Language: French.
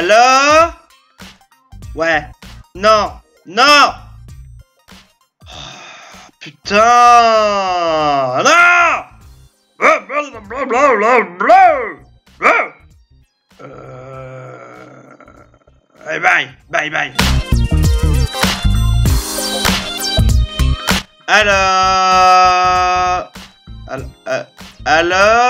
Alors? Ouais. Non. Non. Oh, Putain. Non. Euh... Allez, bye. Bye bye. Alors... Euh, alors... Alors...